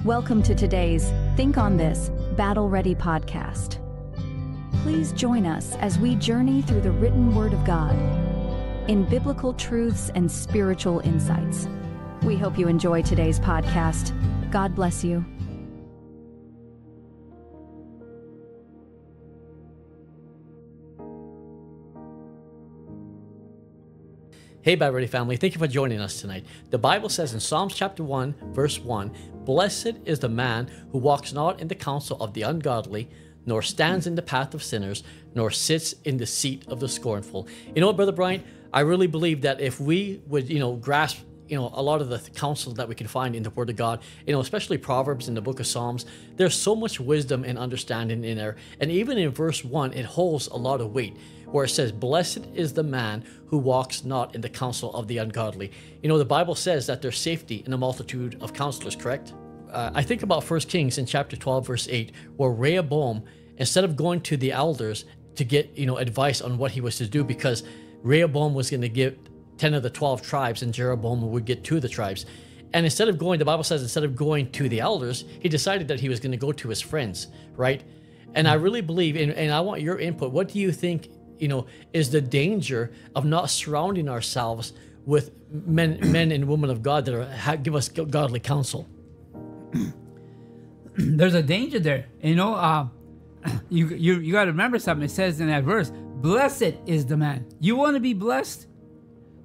Welcome to today's Think on This Battle Ready podcast. Please join us as we journey through the written Word of God in biblical truths and spiritual insights. We hope you enjoy today's podcast. God bless you. Hey, Battle Ready family, thank you for joining us tonight. The Bible says in Psalms chapter 1, verse 1 Blessed is the man who walks not in the counsel of the ungodly, nor stands in the path of sinners, nor sits in the seat of the scornful. You know what, Brother Bryant? I really believe that if we would, you know, grasp you know a lot of the counsel that we can find in the word of god you know especially proverbs in the book of psalms there's so much wisdom and understanding in there and even in verse 1 it holds a lot of weight where it says, Blessed is the man who walks not in the counsel of the ungodly. You know, the Bible says that there's safety in a multitude of counselors, correct? Uh, I think about 1 Kings in chapter 12, verse 8, where Rehoboam, instead of going to the elders to get, you know, advice on what he was to do, because Rehoboam was going to give 10 of the 12 tribes and Jeroboam would get two of the tribes. And instead of going, the Bible says, instead of going to the elders, he decided that he was going to go to his friends, right? And I really believe, and, and I want your input. What do you think you know, is the danger of not surrounding ourselves with men, men and women of God that are, give us godly counsel. There's a danger there, you know. Uh, you you you got to remember something. It says in that verse, "Blessed is the man." You want to be blessed,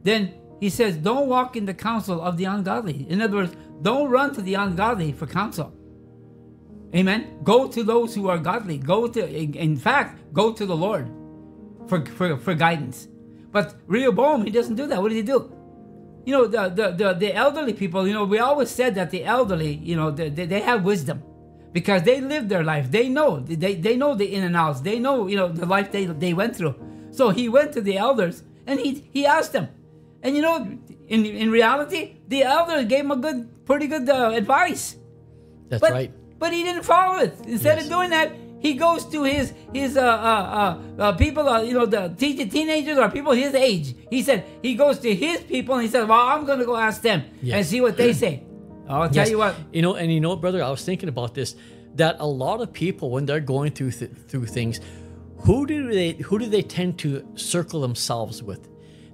then he says, "Don't walk in the counsel of the ungodly." In other words, don't run to the ungodly for counsel. Amen. Go to those who are godly. Go to, in fact, go to the Lord for, for, for guidance. But Rehoboam, he doesn't do that. What did he do? You know, the, the, the, the elderly people, you know, we always said that the elderly, you know, they, they have wisdom because they live their life. They know, they, they know the in and outs. They know, you know, the life they, they went through. So he went to the elders and he, he asked them. And you know, in, in reality, the elders gave him a good, pretty good uh, advice. That's but, right. But he didn't follow it. Instead yes. of doing that, he goes to his his uh, uh, uh, uh people, uh, you know, the te- teenagers or people his age. He said he goes to his people and he said, "Well, I'm going to go ask them yes. and see what they say." I'll tell yes. you what. You know, and you know, brother, I was thinking about this that a lot of people when they're going through th- through things, who do they who do they tend to circle themselves with?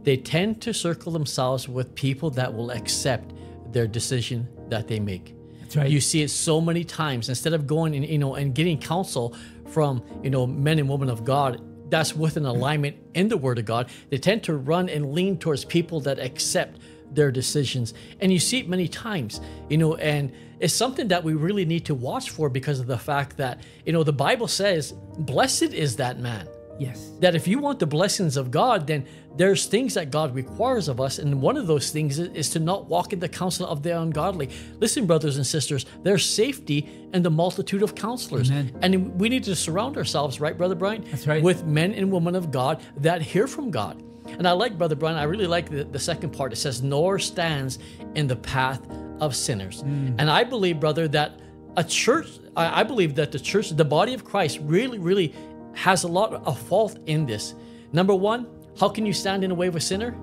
They tend to circle themselves with people that will accept their decision that they make. Right. You see it so many times. Instead of going and you know and getting counsel from you know men and women of God that's with an alignment in the Word of God, they tend to run and lean towards people that accept their decisions. And you see it many times, you know, and it's something that we really need to watch for because of the fact that, you know, the Bible says, blessed is that man. Yes. That if you want the blessings of God, then there's things that God requires of us. And one of those things is, is, to not walk in the counsel of the ungodly. Listen, brothers and sisters, there's safety in the multitude of counselors. Amen. And we need to surround ourselves, right, Brother Bryant? That's right. With men and women of God that hear from God. And I like, Brother Bryant, I really like the, the second part. It says, nor stands in the path of sinners. Mm. And I believe, brother, that a church, I, I believe that the church, the body of Christ, really, really has a lot of fault in this. Number one, how can you stand in the way of a sinner?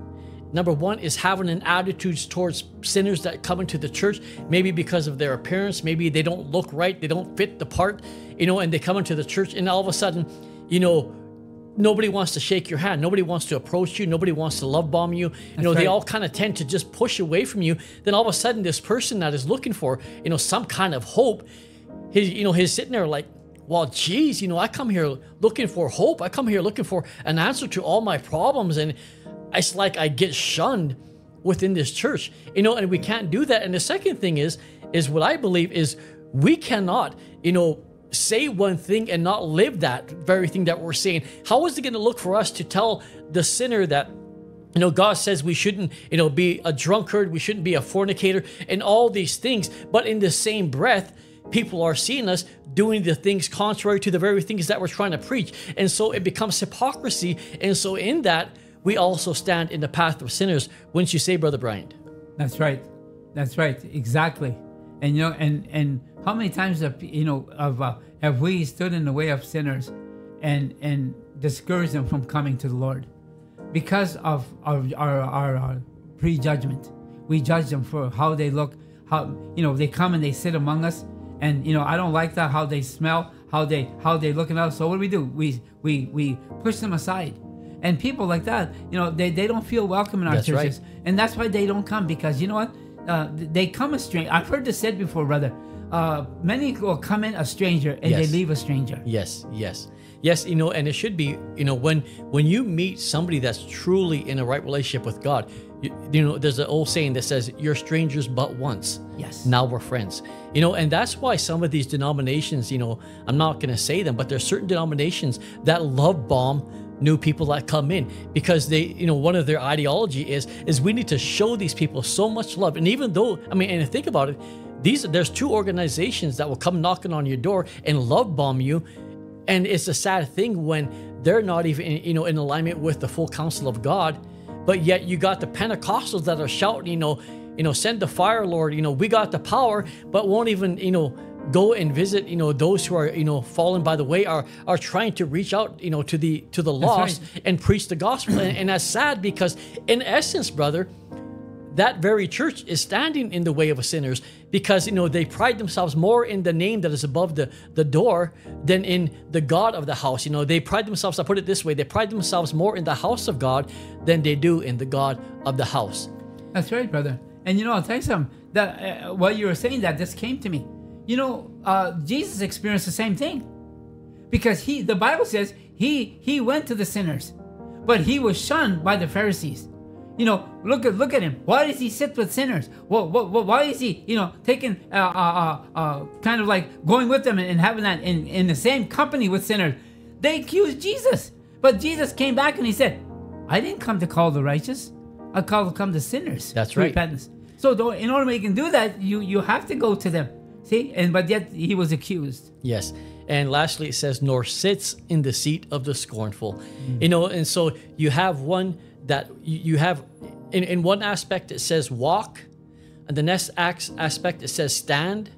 Number one is having an attitude towards sinners that come into the church, maybe because of their appearance, maybe they don't look right, they don't fit the part, you know, and they come into the church and all of a sudden, you know, nobody wants to shake your hand, nobody wants to approach you, nobody wants to love bomb you. You know, right. they all kind of tend to just push away from you. Then all of a sudden, this person that is looking for, you know, some kind of hope, he's, you know, he's sitting there like, well, geez, you know, I come here looking for hope. I come here looking for an answer to all my problems. And it's like I get shunned within this church, you know, and we can't do that. And the second thing is, is what I believe is we cannot, you know, say one thing and not live that very thing that we're saying. How is it going to look for us to tell the sinner that you know, God says we shouldn't, you know, be a drunkard, we shouldn't be a fornicator, and all these things. But in the same breath, people are seeing us doing the things contrary to the very things that we're trying to preach. And so it becomes hypocrisy. And so in that, we also stand in the path of sinners, wouldn't you say, Brother Bryant? That's right. That's right. Exactly. And you know, and and how many times have you know of uh, have we stood in the way of sinners, and and discouraged them from coming to the Lord, because of our our, our, our prejudgment. We judge them for how they look, how you know they come and they sit among us, and you know I don't like that how they smell, how they how they look at us. So what do we do? We we we push them aside. And people like that, you know, they, they don't feel welcome in our That's right. churches, and that's why they don't come because you know what? Uh, they come a stranger. I've heard this said before, brother. Uh, many will come in a stranger and Yes. they leave a stranger. Yes, yes. Yes, you know, and it should be, you know, when when you meet somebody that's truly in a right relationship with God, you, you know, there's an old saying that says, "You're strangers but once." Yes. Now we're friends. You know, and that's why some of these denominations, you know, I'm not going to say them, but there's certain denominations that love bomb new people that come in because they you know one of their ideology is is we need to show these people so much love and even though i mean and think about it these there's two organizations that will come knocking on your door and love bomb you. And it's a sad thing when they're not even you know in alignment with the full counsel of god. But yet you got the pentecostals that are shouting you know you know send the fire lord you know we got the power but won't even you know go and visit you know those who are you know fallen by the way are are trying to reach out you know to the to the lost and preach the gospel. And, and that's sad because in essence brother that very church is standing in the way of sinners because you know they pride themselves more in the name that is above the, the door than in the God of the house. You know, they pride themselves, I put it this way, they pride themselves more in the house of God than they do in the God of the house. That's right, brother. And you know, I'll tell you something. That uh, while you were saying that, this came to me. You know, uh, Jesus experienced the same thing because he, the Bible says, he he went to the sinners, but he was shunned by the Pharisees. You know, look at look at him. Why does he sit with sinners? Well, what, what, why is he, you know, taking, uh, uh, uh, uh, kind of like going with them and, and having that in, in the same company with sinners? They accused Jesus, but Jesus came back and he said, "I didn't come to call the righteous. I called to come to sinners." That's right. Repentance. So, though, in order to make him do that, you you have to go to them. See, and but yet he was accused. Yes. And lastly, it says, nor sits in the seat of the scornful. You know, and so you have one that you have, in, in one aspect, it says walk, and the next aspect, it says stand.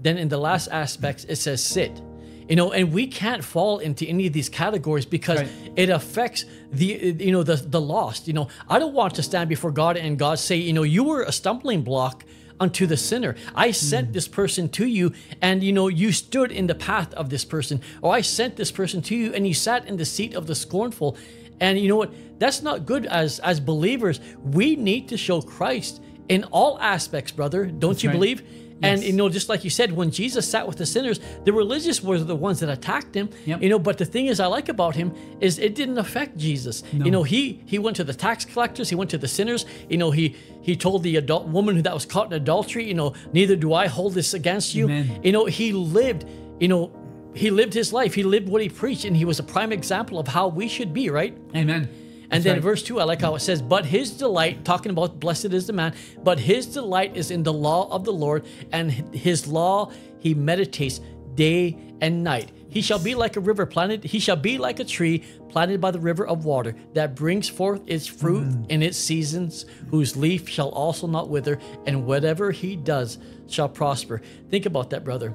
Then in the last aspect, it says sit. You know, and we can't fall into any of these categories because Right. it affects the you know the the lost. You know, I don't want to stand before God and God say, you know, you were a stumbling block unto the sinner. I sent mm. this person to you, and you know, you stood in the path of this person, or I sent this person to you, and you sat in the seat of the scornful. And you know what? That's not good as as believers. We need to show Christ in all aspects, brother. Don't you right. believe? And you know, just like you said, when Jesus sat with the sinners, the religious were the ones that attacked him. Yep. You know, but the thing is, I like about him is it didn't affect Jesus. You know, he he went to the tax collectors, he went to the sinners. You know, he he told the adult woman who that was caught in adultery. You know, neither do I hold this against you. Amen. You know, he lived. You know, he lived his life. He lived what he preached, and he was a prime example of how we should be. Right. Amen. And That's then right. verse 2, I like how it says, But his delight, talking about blessed is the man, but his delight is in the law of the Lord, and his law he meditates day and night. He shall be like a river planted, he shall be like a tree planted by the river of water that brings forth its fruit Mm. in its seasons, whose leaf shall also not wither, and whatever he does shall prosper. Think about that, brother.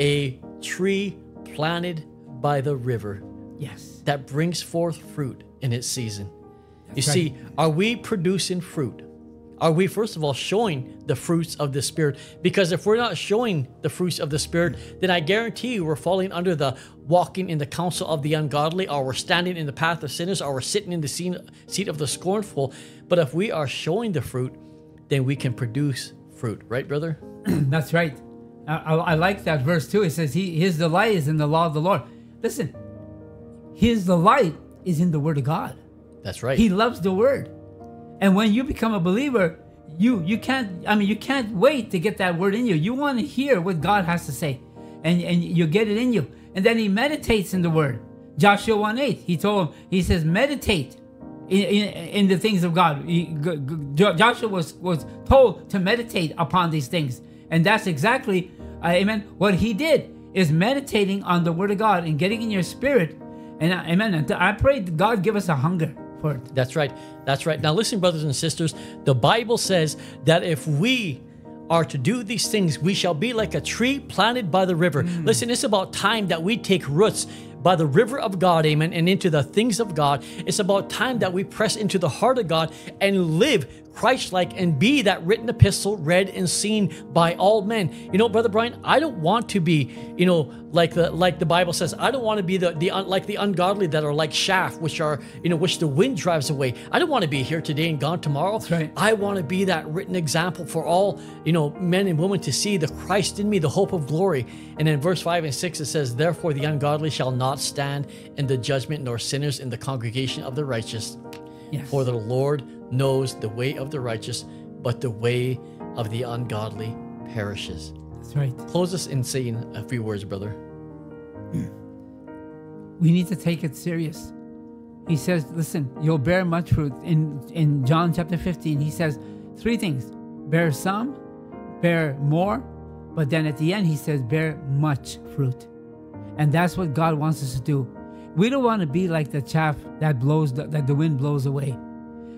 A tree planted by the river Yes. that brings forth fruit in its season. you right. see, are we producing fruit? Are we, first of all, showing the fruits of the Spirit? Because if we're not showing the fruits of the Spirit, then I guarantee you we're falling under the walking in the counsel of the ungodly, or we're standing in the path of sinners, or we're sitting in the seat of the scornful. But if we are showing the fruit, then we can produce fruit, right, brother? That's right. I, I, I like that verse too. It says, "He his delight is in the law of the Lord." Listen, his delight is in the Word of God. That's right. He loves the Word, and when you become a believer, you you can't. I mean, you can't wait to get that Word in you. You want to hear what God has to say, and and you get it in you, and then he meditates in the Word. Joshua one eight. He told him. He says, meditate. In, in, in the things of God, He- Joshua was was told to meditate upon these things, and that's exactly, uh, amen. What he did is meditating on the Word of God and getting in your spirit, and uh, amen. And I pray that God give us a hunger for it. That's right. That's right. Now, listen, brothers and sisters, the Bible says that if we are to do these things, we shall be like a tree planted by the river. Listen, it's about time that we take roots by the river of God, amen, and into the things of God. It's about time that we press into the heart of God and live Christ-like and be that written epistle read and seen by all men. You know, brother Bryant, I don't want to be, you know, like the like the Bible says. I don't want to be the the like the ungodly that are like chaff, which are you know which the wind drives away. I don't want to be here today and gone tomorrow. Right. I want to be that written example for all you know men and women to see the Christ in me, the hope of glory. And in verse five and six it says, "Therefore the ungodly shall not stand in the judgment, nor sinners in the congregation of the righteous." Yes. For the Lord knows the way of the righteous, but the way of the ungodly perishes. That's right. Close us in saying a few words, brother. We need to take it serious. He says, listen, you'll bear much fruit. In in John chapter 15, he says three things. Bear some, bear more, but then at the end he says bear much fruit. And that's what God wants us to do. We don't want to be like the chaff that blows the, that the wind blows away.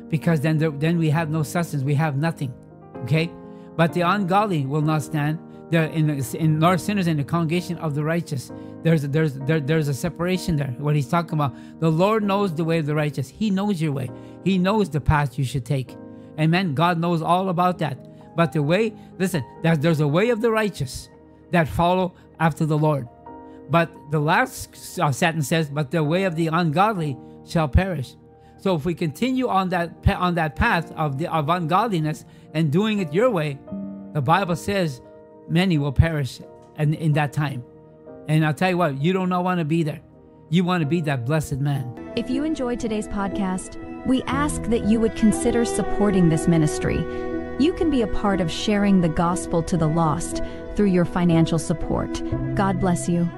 Because then the, then we have no substance, we have nothing. Okay? But the ungodly will not stand. They're in, in nor sinners in the congregation of the righteous. There's there's there, there's a separation there. What he's talking about. The Lord knows the way of the righteous. He knows your way. He knows the path you should take. Amen. God knows all about that. But the way, listen, that there's a way of the righteous that follow after the Lord. But the last uh, sentence says, "But the way of the ungodly shall perish." So if we continue on that on that path of the of ungodliness and doing it your way, the Bible says many will perish in, in that time. And I'll tell you what, you don't want to be there. You want to be that blessed man. If you enjoyed today's podcast, we ask that you would consider supporting this ministry. You can be a part of sharing the gospel to the lost through your financial support. God bless you.